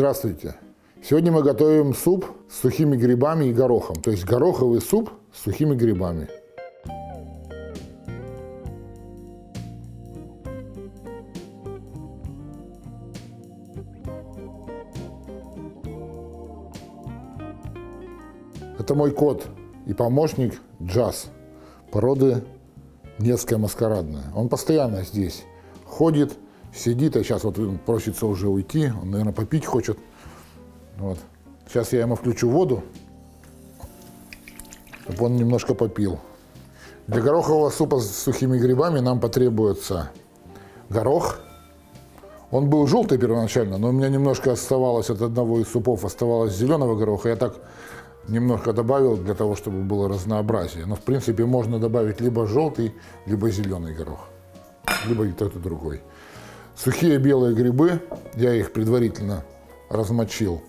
Здравствуйте! Сегодня мы готовим суп с сухими грибами и горохом. То есть гороховый суп с сухими грибами. Это мой кот и помощник Джаз, породы Невская маскарадная. Он постоянно здесь ходит, сидит, а сейчас вот просится уже уйти, он, наверное, попить хочет. Вот. Сейчас я ему включу воду, чтобы он немножко попил. Для горохового супа с сухими грибами нам потребуется горох. Он был желтый первоначально, но у меня немножко оставалось от одного из супов, оставалось зеленого гороха. Я так немножко добавил для того, чтобы было разнообразие. Но в принципе можно добавить либо желтый, либо зеленый горох, либо и тот, и другой. Сухие белые грибы, я их предварительно размочил,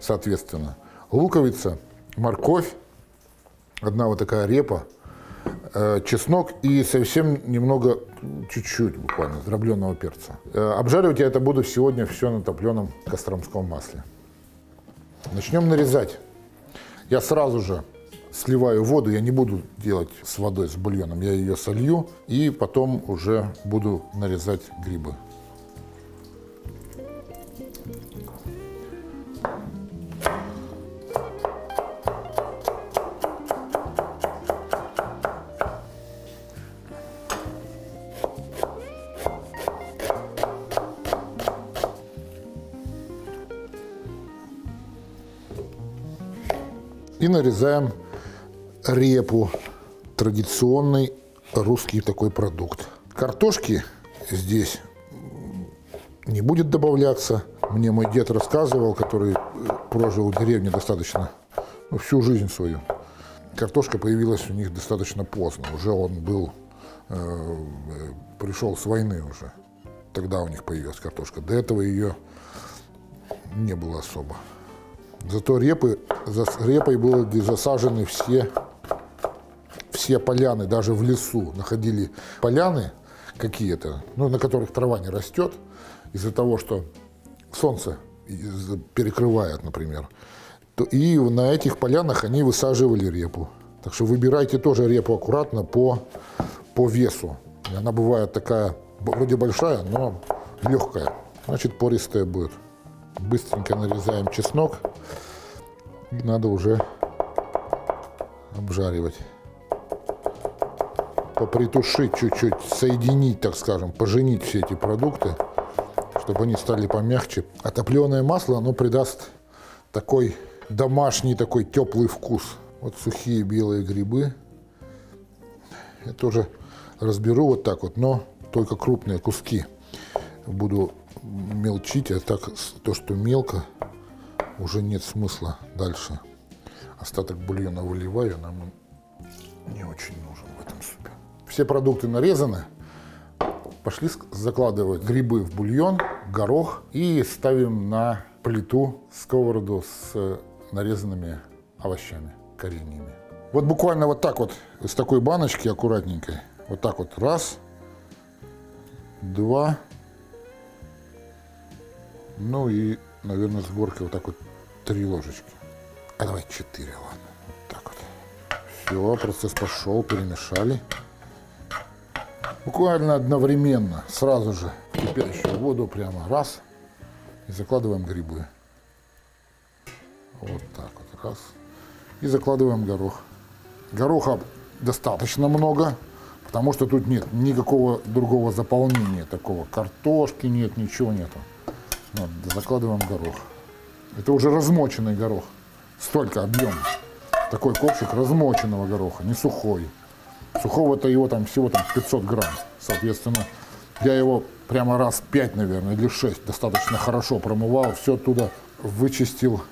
соответственно. Луковица, морковь, одна вот такая репа, э, чеснок и совсем немного, чуть-чуть буквально, дробленого перца. Э, обжаривать я это буду сегодня все на топленом костромском масле. Начнем нарезать. Я сразу же сливаю воду, я не буду делать с водой, с бульоном, я ее солью и потом уже буду нарезать грибы. И нарезаем репу, традиционный русский такой продукт. Картошки здесь не будет добавляться. Мне мой дед рассказывал, который прожил в деревне достаточно, ну, всю жизнь свою. Картошка появилась у них достаточно поздно. Уже он был, э, пришел с войны уже. Тогда у них появилась картошка. До этого ее не было особо. Зато репы, за репой были засажены все, все поляны, даже в лесу находили поляны какие-то, ну, на которых трава не растет, из-за того, что солнце перекрывает, например. И на этих полянах они высаживали репу. Так что выбирайте тоже репу аккуратно по, по весу. Она бывает такая, вроде большая, но легкая. Значит, пористая будет. Быстренько нарезаем чеснок. И надо уже обжаривать. Попритушить чуть-чуть, соединить, так скажем, поженить все эти продукты, чтобы они стали помягче. Топленое масло, оно придаст такой домашний, такой теплый вкус. Вот сухие белые грибы. Я тоже разберу вот так вот, но только крупные куски буду мелчить, а так то, что мелко, уже нет смысла дальше. Остаток бульона выливаю, нам он не очень нужен в этом супе. Все продукты нарезаны. Пошли закладывать грибы в бульон, горох и ставим на плиту сковороду с нарезанными овощами, кореньями. Вот буквально вот так вот, из такой баночки аккуратненькой, вот так вот, раз, два, ну и, наверное, с горкой вот так вот три ложечки. А давай четыре, ладно. Вот так вот. Все, процесс пошел, перемешали. Буквально одновременно, сразу же кипящую воду прямо раз. И закладываем грибы. Вот так вот, раз. И закладываем горох. Гороха достаточно много, потому что тут нет никакого другого заполнения такого. Картошки нет, ничего нету. Вот, закладываем горох. Это уже размоченный горох. Столько объем. Такой ковшик размоченного гороха, не сухой. Сухого-то его там всего там 500 грамм. Соответственно, я его прямо раз 5, наверное, или 6 достаточно хорошо промывал. Все оттуда вычистил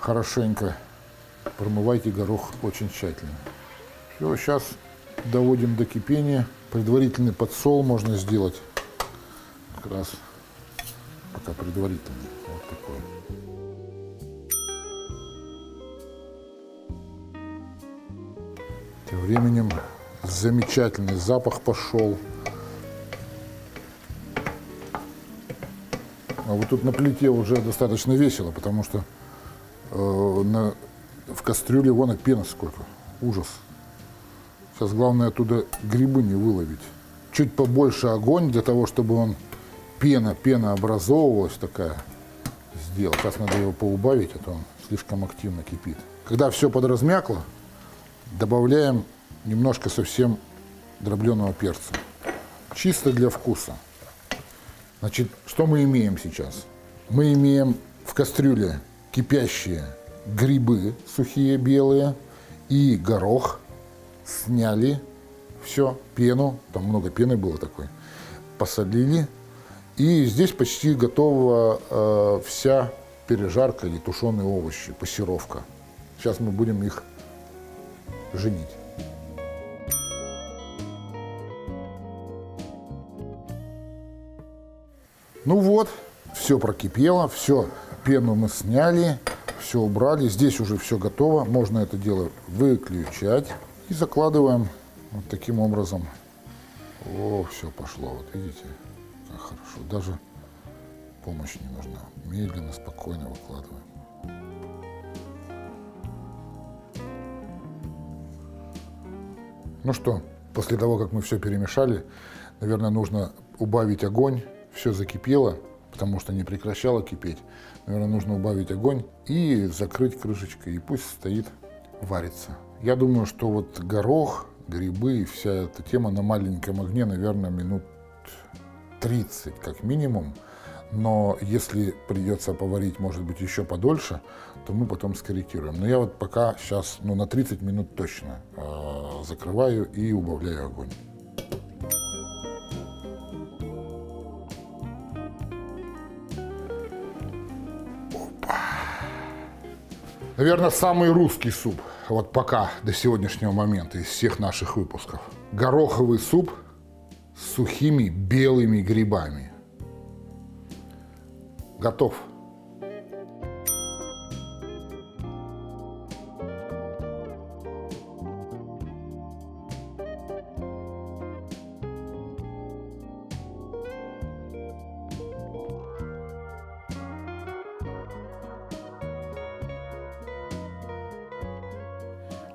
хорошенько. Промывайте горох очень тщательно. Все, сейчас доводим до кипения. Предварительный подсол можно сделать. Как раз пока предварительный. Вот такой. Тем временем замечательный запах пошел. Вот тут на плите уже достаточно весело, потому что э, на, в кастрюле вон и пена сколько. Ужас. Сейчас главное оттуда грибы не выловить. Чуть побольше огонь для того, чтобы он пена, пена образовывалась такая. Сделал. Сейчас надо его поубавить, а то он слишком активно кипит. Когда все подразмякло, добавляем немножко совсем дробленого перца. Чисто для вкуса. Значит, что мы имеем сейчас? Мы имеем в кастрюле кипящие грибы сухие белые и горох. Сняли все, пену, там много пены было такой. Посолили. И здесь почти готова э, вся пережарка или тушеные овощи, пассировка. Сейчас мы будем их женить. Ну вот, все прокипело, все, пену мы сняли, все убрали. Здесь уже все готово, можно это дело выключать. И закладываем вот таким образом. О, все пошло, вот видите, как хорошо. Даже помощь не нужна. Медленно, спокойно выкладываем. Ну что, после того, как мы все перемешали, наверное, нужно убавить огонь все закипело, потому что не прекращало кипеть, наверное, нужно убавить огонь и закрыть крышечкой, и пусть стоит, варится. Я думаю, что вот горох, грибы и вся эта тема на маленьком огне, наверное, минут 30 как минимум. Но если придется поварить, может быть, еще подольше, то мы потом скорректируем. Но я вот пока сейчас, ну, на 30 минут точно э, закрываю и убавляю огонь. Наверное, самый русский суп, вот пока, до сегодняшнего момента, из всех наших выпусков. Гороховый суп с сухими белыми грибами. Готов.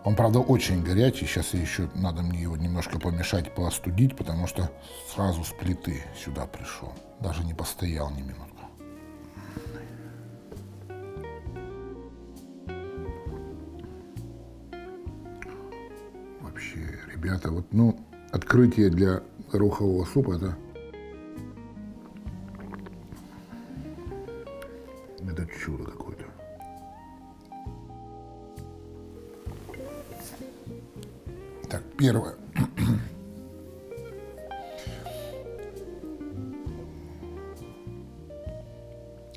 Он, правда, очень горячий. Сейчас еще надо мне его немножко помешать, поостудить, потому что сразу с плиты сюда пришел. Даже не постоял ни минутку. Вообще, ребята, вот, ну, открытие для горохового супа, это это чудо какое-то. Первое.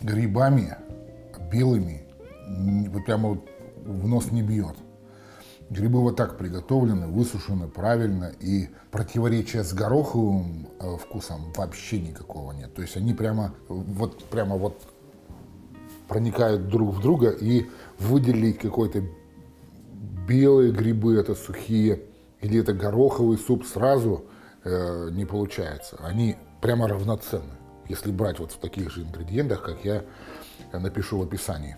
Грибами белыми вот прямо вот в нос не бьет. Грибы вот так приготовлены, высушены правильно, и противоречия с гороховым э, вкусом вообще никакого нет. То есть они прямо вот, прямо вот проникают друг в друга и выделить какой-то белые грибы, это сухие, это гороховый суп сразу э, не получается. Они прямо равноценны, если брать вот в таких же ингредиентах, как я напишу в описании.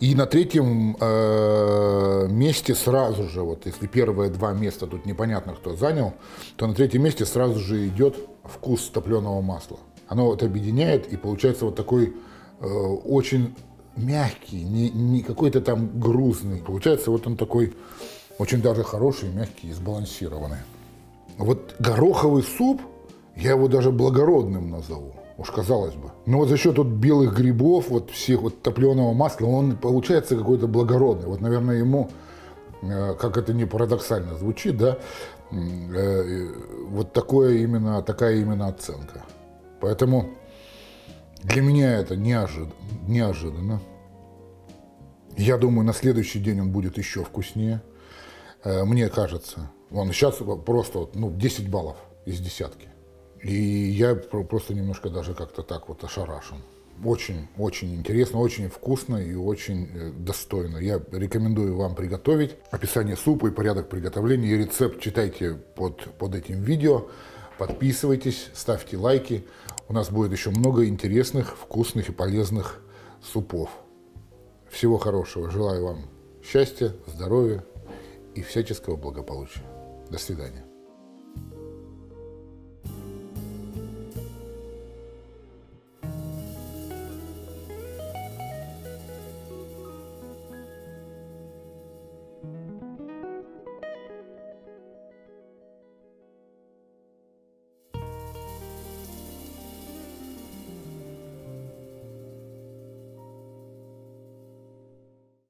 И на третьем э, месте сразу же, вот если первые два места тут непонятно кто занял, то на третьем месте сразу же идет вкус топленого масла. Оно вот объединяет и получается вот такой э, очень мягкий, не, не какой-то там грузный. Получается вот он такой очень даже хороший, мягкий и сбалансированный. Вот гороховый суп, я его даже благородным назову. Уж казалось бы. Но вот за счет вот белых грибов, вот всех вот топленого масла, он получается какой-то благородный. Вот, наверное, ему, э, как это не парадоксально звучит, да, э, вот такое именно, такая именно оценка. Поэтому для меня это неожиданно. неожиданно. Я думаю, на следующий день он будет еще вкуснее. Э, мне кажется. Он сейчас просто ну, 10 баллов из десятки. И я просто немножко даже как-то так вот ошарашен. Очень, очень интересно, очень вкусно и очень э, достойно. Я рекомендую вам приготовить. Описание супа и порядок приготовления и рецепт читайте под, под этим видео. Подписывайтесь, ставьте лайки. У нас будет еще много интересных, вкусных и полезных супов. Всего хорошего. Желаю вам счастья, здоровья и всяческого благополучия. До свидания.